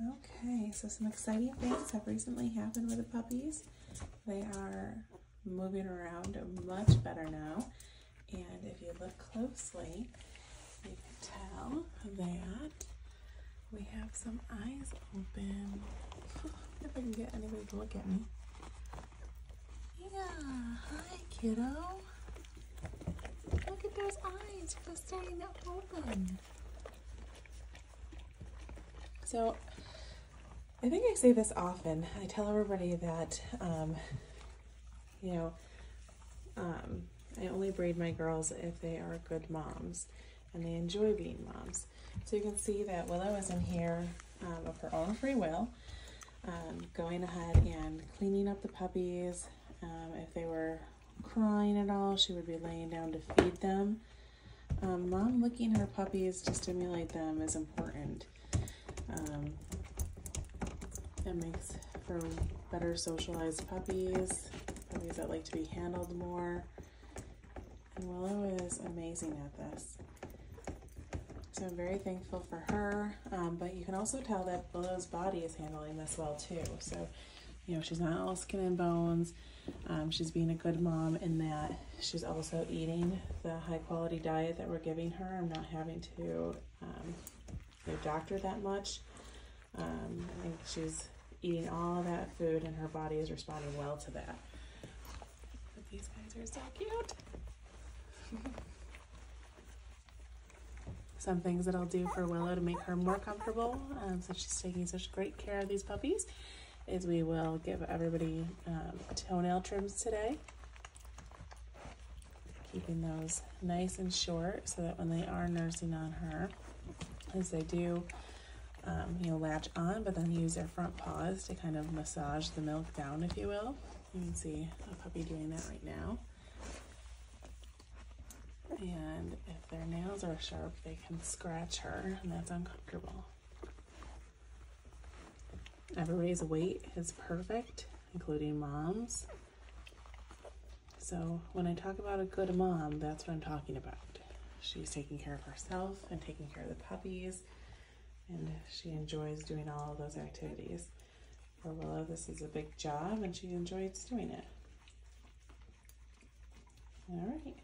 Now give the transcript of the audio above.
Okay, so some exciting things have recently happened with the puppies. They are moving around much better now. And if you look closely, you can tell that we have some eyes open. If I can get anybody to look at me. Yeah, hi kiddo. Look at those eyes just starting to open. So, I think I say this often. I tell everybody that, um, you know, um, I only breed my girls if they are good moms and they enjoy being moms. So you can see that Willow is in here um, of her own free will, um, going ahead and cleaning up the puppies. Um, if they were crying at all, she would be laying down to feed them. Um, mom licking her puppies to stimulate them is important. Makes for better socialized puppies, puppies that like to be handled more. And Willow is amazing at this. So I'm very thankful for her. Um, but you can also tell that Willow's body is handling this well too. So, you know, she's not all skin and bones. Um, she's being a good mom in that she's also eating the high quality diet that we're giving her. I'm not having to um, doctor that much. Um, I think she's eating all that food and her body is responding well to that. But these guys are so cute. Some things that I'll do for Willow to make her more comfortable, um, since she's taking such great care of these puppies, is we will give everybody um, toenail trims today. Keeping those nice and short so that when they are nursing on her, as they do, um, you know, latch on, but then use their front paws to kind of massage the milk down, if you will. You can see a puppy doing that right now. And if their nails are sharp, they can scratch her, and that's uncomfortable. Everybody's weight is perfect, including mom's. So when I talk about a good mom, that's what I'm talking about. She's taking care of herself and taking care of the puppies, and she enjoys doing all of those activities. For Willow, this is a big job, and she enjoys doing it. All right.